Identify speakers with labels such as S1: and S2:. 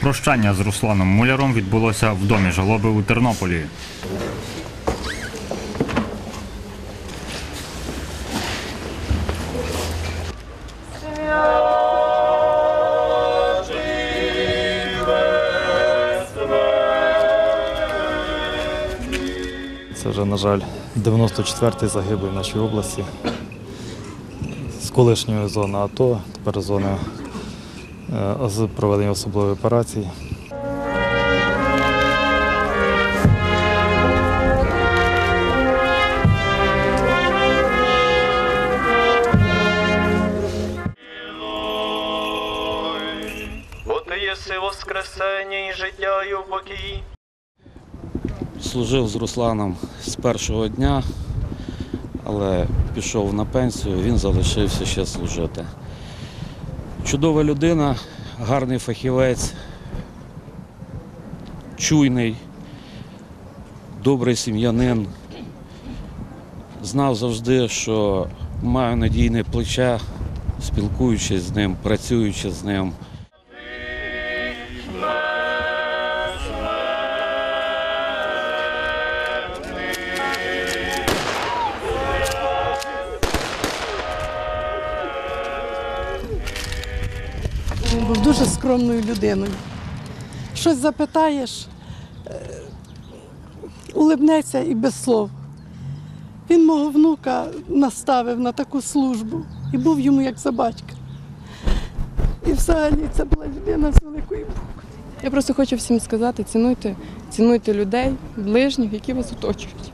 S1: Прощання з Русланом Муляром відбулося в домі жалоби у Тернополі.
S2: Це вже, на жаль, 94-й загиблий в нашій області. З колишньої зони АТО, тепер зони е, з проведення особливої операції.
S3: Бо ти єси воскресення і життя і упокій.
S4: Служив з Русланом з першого дня, але пішов на пенсію, він залишився ще служити. Чудова людина, гарний фахівець, чуйний, добрий сім'янин. Знав завжди, що маю надійне плече, спілкуючись з ним, працюючи з ним.
S5: Він був дуже скромною людиною. Щось запитаєш, е, улибнеться і без слов. Він мого внука наставив на таку службу і був йому як за батька. І взагалі це була людина з великої букви.
S6: Я просто хочу всім сказати, цінуйте, цінуйте людей, ближніх, які вас оточують.